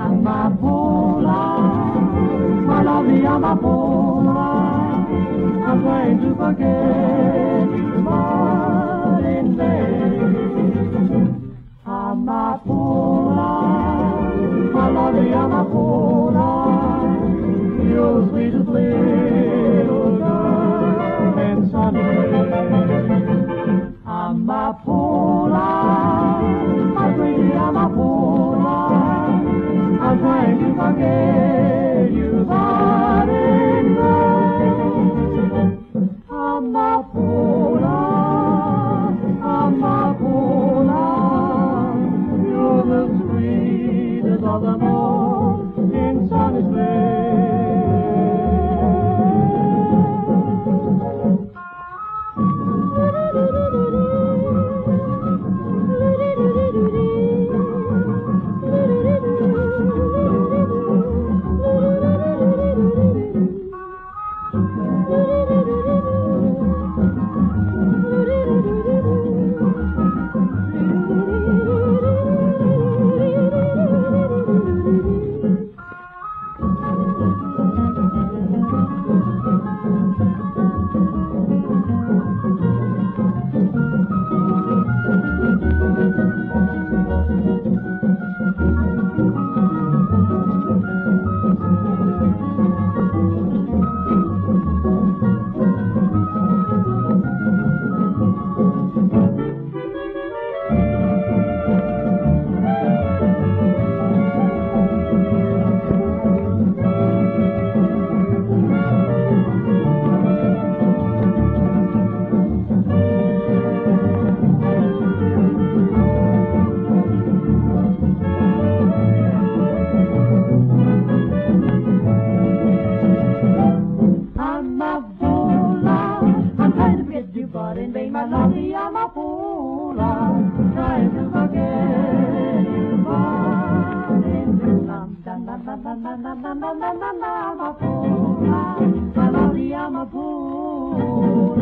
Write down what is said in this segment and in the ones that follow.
Amapola, my lovely Amapola, I'm trying to forget but in vain. Amapola, my lovely Amapola, you're the sweetest Leaders of amor in sunny Spain. but in vain, my lovely, Amapola. I'm trying to forget it, but in vain, I'm a fool. My lovely, Amapola.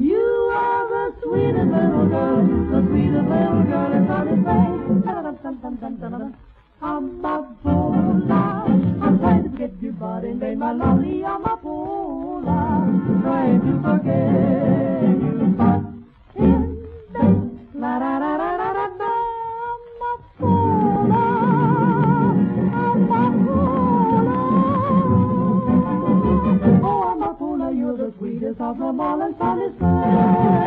You are the sweetest little girl, the sweetest little girl in all the way. Amapola. I'm trying to forget you, but in vain, my lovely, Amapola sweetest of them all in sunny Spain.